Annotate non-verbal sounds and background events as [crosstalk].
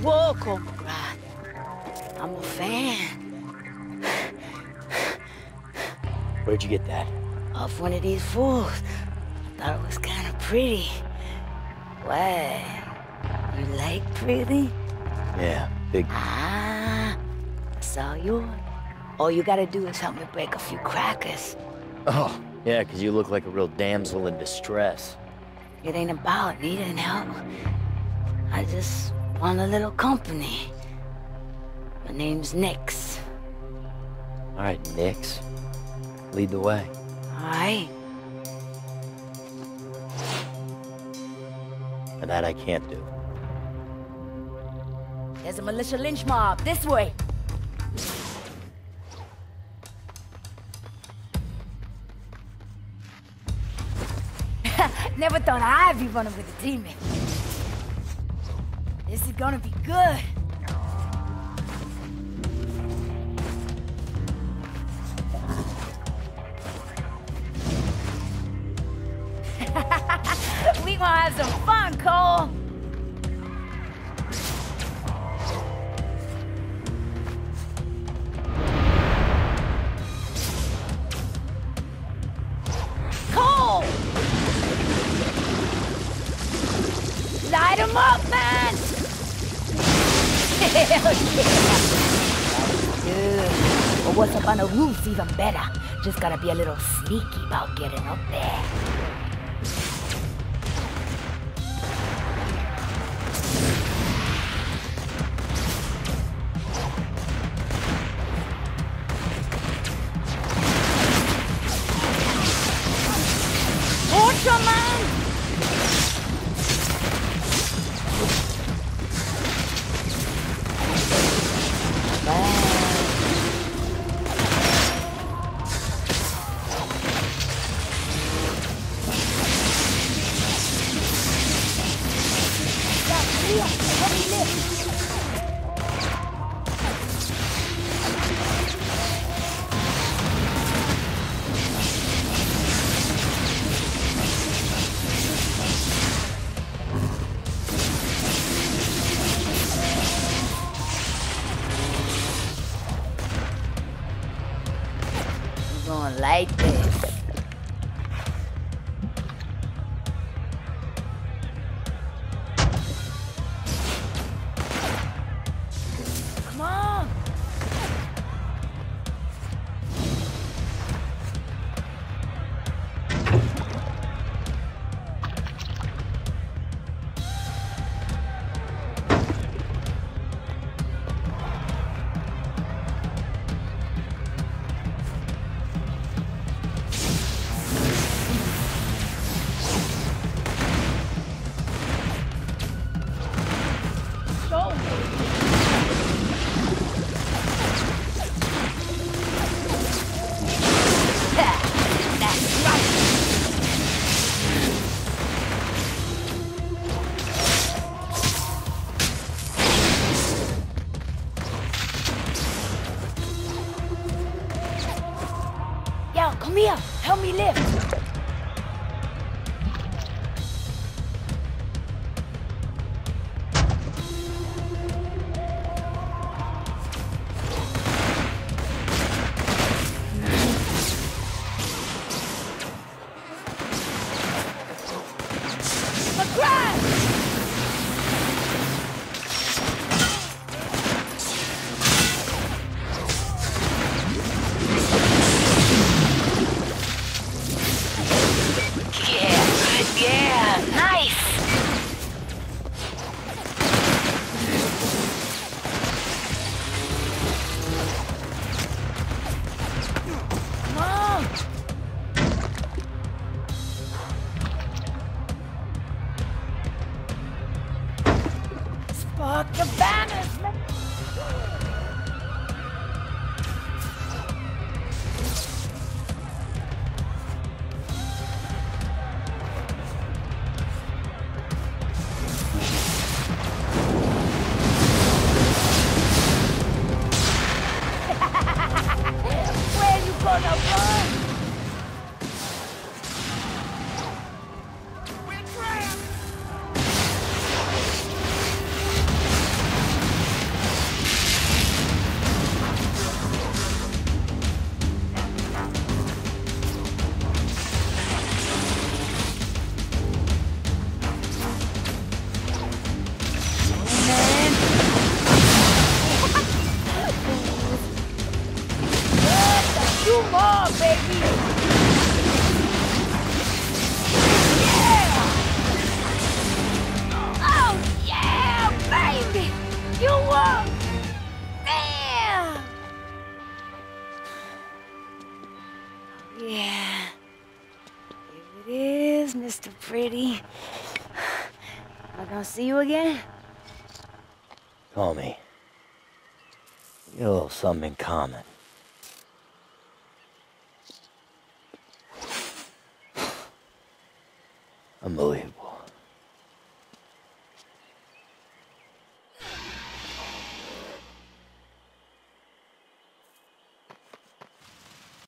Cobra Rod. I'm a fan Where'd you get that? Off one of these fools. Thought it was kind of pretty. What? You like pretty? Yeah, big. Ah, saw yours. All you gotta do is help me break a few crackers. Oh, yeah, 'cause you look like a real damsel in distress. It ain't about needing help. I just want a little company. My name's Nix. All right, Nix. Lead the way. Alright? And that I can't do. There's a militia lynch mob. This way. [laughs] Never thought I'd be running with a demon. This is gonna be good. [laughs] we gonna have some fun, Cole. Light him up, man! But what's up on the roof's even better. Just gotta be a little sneaky about getting up there. Come here! Help me lift! McGrath! so good! Pretty. Am I gonna see you again? Call me. We got a little something in common. Unbelievable.